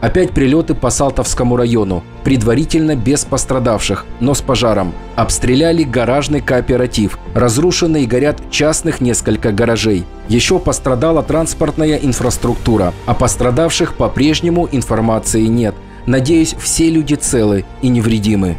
Опять прилеты по Салтовскому району, предварительно без пострадавших, но с пожаром. Обстреляли гаражный кооператив, разрушены и горят частных несколько гаражей. Еще пострадала транспортная инфраструктура, о пострадавших по-прежнему информации нет. Надеюсь, все люди целы и невредимы.